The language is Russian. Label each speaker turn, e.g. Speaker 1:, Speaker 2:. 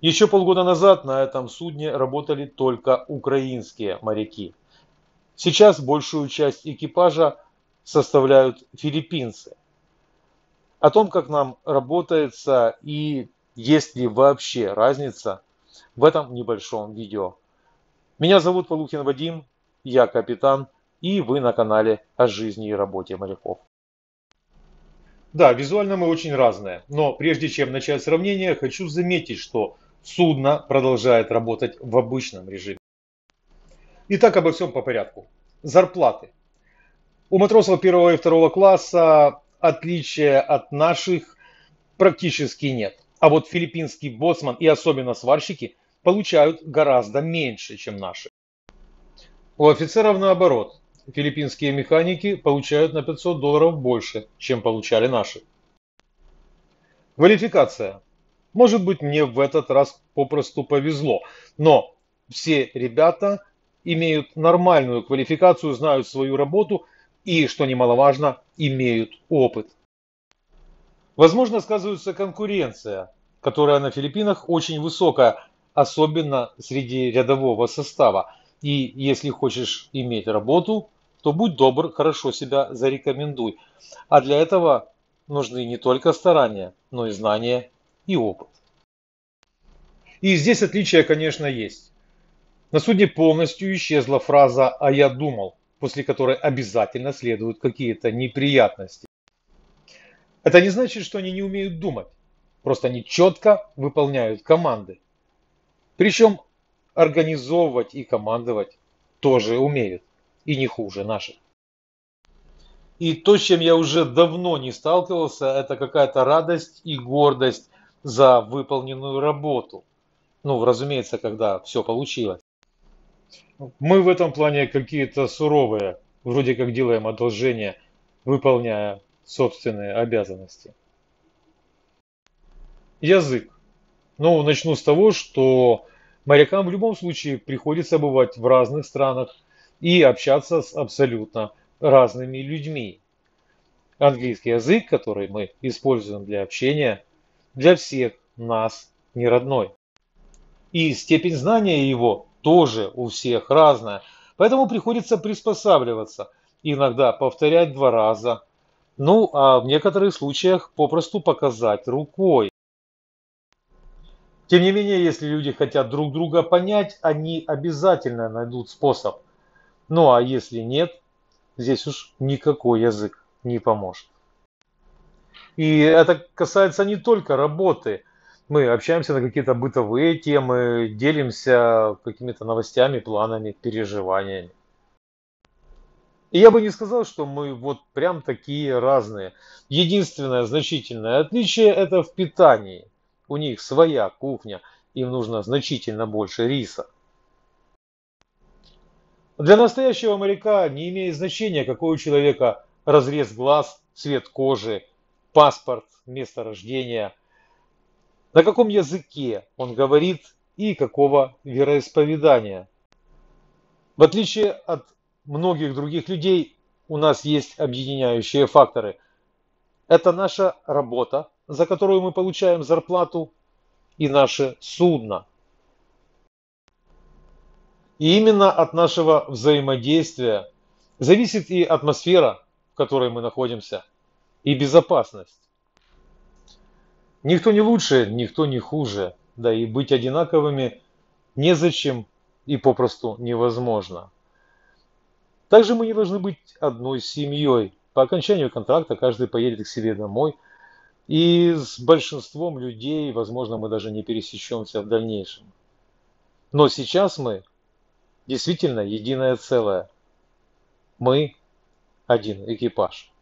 Speaker 1: Еще полгода назад на этом судне работали только украинские моряки. Сейчас большую часть экипажа составляют филиппинцы. О том, как нам работается и есть ли вообще разница в этом небольшом видео. Меня зовут Полухин Вадим, я капитан и вы на канале о жизни и работе моряков. Да, визуально мы очень разные, но прежде чем начать сравнение, хочу заметить, что судно продолжает работать в обычном режиме. Итак, обо всем по порядку. Зарплаты. У матросов первого и второго класса отличия от наших практически нет. А вот филиппинский боцман и особенно сварщики получают гораздо меньше, чем наши. У офицеров наоборот. Филиппинские механики получают на 500 долларов больше, чем получали наши. Квалификация. Может быть мне в этот раз попросту повезло, но все ребята имеют нормальную квалификацию, знают свою работу и, что немаловажно, имеют опыт. Возможно, сказывается конкуренция, которая на Филиппинах очень высокая, особенно среди рядового состава. И если хочешь иметь работу, то будь добр, хорошо себя зарекомендуй. А для этого нужны не только старания, но и знания и опыт. И здесь отличия, конечно, есть. На судне полностью исчезла фраза «а я думал», после которой обязательно следуют какие-то неприятности. Это не значит, что они не умеют думать. Просто они четко выполняют команды. Причем организовывать и командовать тоже умеют. И не хуже наших. И то, с чем я уже давно не сталкивался, это какая-то радость и гордость за выполненную работу. Ну, разумеется, когда все получилось. Мы в этом плане какие-то суровые, вроде как делаем одолжение, выполняя собственные обязанности. Язык. Ну, начну с того, что морякам в любом случае приходится бывать в разных странах и общаться с абсолютно разными людьми. Английский язык, который мы используем для общения, для всех нас не родной. И степень знания его тоже у всех разная. Поэтому приходится приспосабливаться, иногда повторять два раза, ну а в некоторых случаях попросту показать рукой. Тем не менее, если люди хотят друг друга понять, они обязательно найдут способ. Ну а если нет, здесь уж никакой язык не поможет. И это касается не только работы. Мы общаемся на какие-то бытовые темы, делимся какими-то новостями, планами, переживаниями. И я бы не сказал, что мы вот прям такие разные. Единственное значительное отличие это в питании. У них своя кухня, им нужно значительно больше риса. Для настоящего моряка не имеет значения, какой у человека разрез глаз, цвет кожи, паспорт, место рождения, на каком языке он говорит и какого вероисповедания. В отличие от многих других людей, у нас есть объединяющие факторы. Это наша работа, за которую мы получаем зарплату, и наше судно. И именно от нашего взаимодействия зависит и атмосфера, в которой мы находимся, и безопасность. Никто не лучше, никто не хуже, да и быть одинаковыми незачем и попросту невозможно. Также мы не должны быть одной семьей. По окончанию контракта каждый поедет к себе домой, и с большинством людей, возможно, мы даже не пересечемся в дальнейшем. Но сейчас мы действительно единое целое. Мы один экипаж.